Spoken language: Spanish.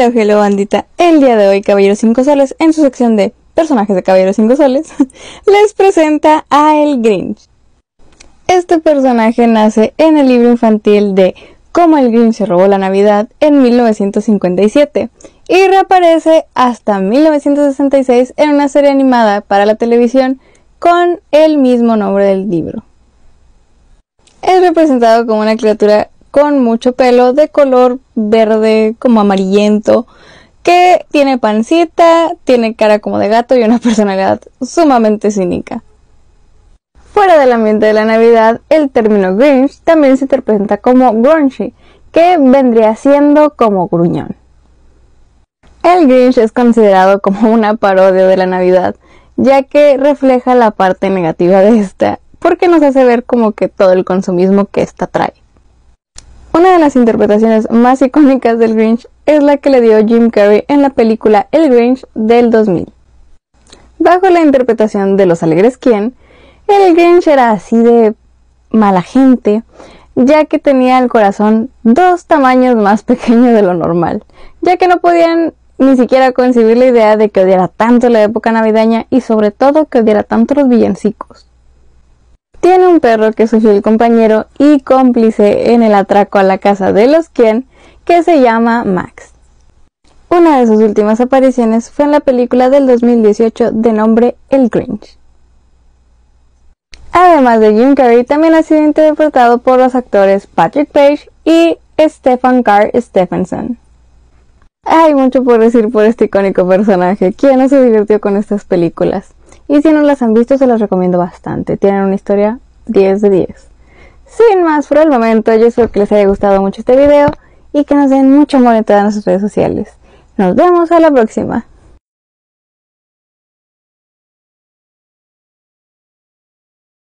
Hello, hello bandita. El día de hoy Caballero 5 Soles, en su sección de personajes de Caballero 5 Soles, les presenta a El Grinch. Este personaje nace en el libro infantil de Cómo el Grinch se robó la Navidad en 1957 y reaparece hasta 1966 en una serie animada para la televisión con el mismo nombre del libro. Es representado como una criatura con mucho pelo de color verde como amarillento que tiene pancita, tiene cara como de gato y una personalidad sumamente cínica. Fuera del ambiente de la Navidad, el término Grinch también se interpreta como grunchy, que vendría siendo como gruñón. El Grinch es considerado como una parodia de la Navidad, ya que refleja la parte negativa de esta, porque nos hace ver como que todo el consumismo que esta trae. Una de las interpretaciones más icónicas del Grinch es la que le dio Jim Carrey en la película El Grinch del 2000. Bajo la interpretación de Los Alegres Quién, el Grinch era así de mala gente, ya que tenía el corazón dos tamaños más pequeño de lo normal, ya que no podían ni siquiera concebir la idea de que odiara tanto la época navideña y sobre todo que odiara tanto los villancicos. Tiene un perro que es su fiel compañero y cómplice en el atraco a la casa de los quien, que se llama Max. Una de sus últimas apariciones fue en la película del 2018 de nombre El Grinch. Además de Jim Carrey, también ha sido interpretado por los actores Patrick Page y Stephen Carr Stephenson. Hay mucho por decir por este icónico personaje. ¿Quién no se divirtió con estas películas? Y si no las han visto, se las recomiendo bastante. Tienen una historia 10 de 10. Sin más por el momento, yo espero que les haya gustado mucho este video y que nos den mucho amor en todas nuestras redes sociales. Nos vemos a la próxima.